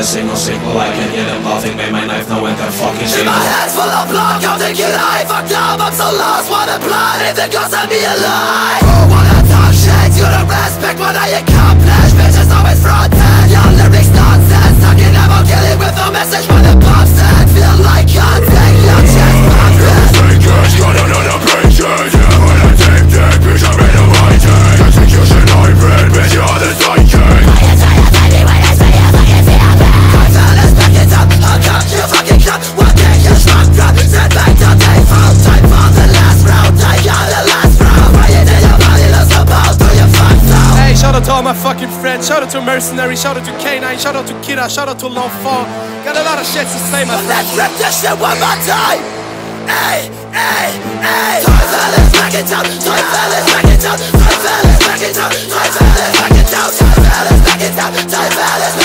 Nothing made my life, no one can fucking shit My head's full of blood, counting kid I fucked up, I'm so lost Wanna blood, if the ghost of me alive oh, Who wanna talk shit, you don't respect what I accomplish. Bitches always fronted, your lyrics nonsense. Talking about killing with no message when the bomb said. Feel like hunting, your chest pumping Fingers, got to all my fucking friends. Shout out to Mercenary. Shout out to K9. Shout out to Kiraw. Shout out to L'Enfant. Got a lot of shit to say, my friend. Let's rip this shit one more time. Hey, hey, hey. Toy fellas, back it down. Toy fellas, back it down. Toy fellas, back it down. Toy fellas, back it down. Toy fellas, back it down. Toy fellas, back it down. Toy fellas, back